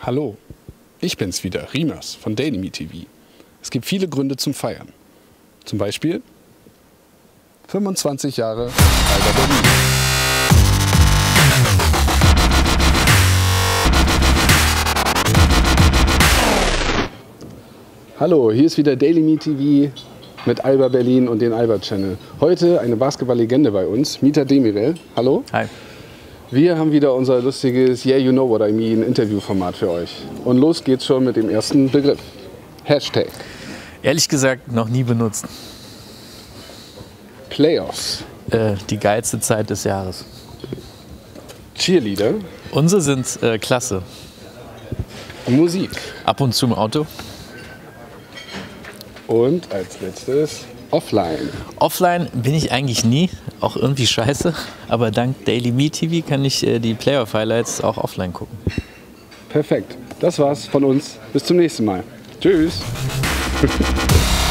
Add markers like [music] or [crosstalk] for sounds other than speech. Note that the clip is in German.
Hallo, ich bin's wieder, Riemers von Daily Me TV. Es gibt viele Gründe zum Feiern. Zum Beispiel 25 Jahre Alba Berlin. Hallo, hier ist wieder Daily Me TV mit Alba Berlin und den Alba Channel. Heute eine Basketball-Legende bei uns, Mita Demirel. Hallo. Hi. Wir haben wieder unser lustiges Yeah You Know What I Mean Interviewformat für euch. Und los geht's schon mit dem ersten Begriff. Hashtag Ehrlich gesagt, noch nie benutzt. Playoffs. Äh, die geilste Zeit des Jahres. Cheerleader. Unsere sind äh, klasse. Musik. Ab und zu im Auto. Und als letztes Offline. Offline bin ich eigentlich nie, auch irgendwie scheiße. Aber dank Daily Me TV kann ich äh, die Playoff-Highlights auch offline gucken. Perfekt. Das war's von uns. Bis zum nächsten Mal. Tschüss. [laughs]